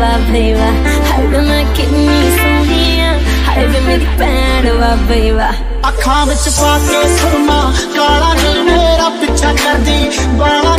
va, baby? Hayrına kendini sanıyor Hayrına dikbende va, baby ਅੱਖਾਂ ਵਿੱਚ ਪਾ ਕੇ ਸੁਰਮਾ ਕਾਲਾ ਨੀ ਮੇਰਾ ਪਿੱਛਾ ਕਰਦੀ ਬਾਲਾ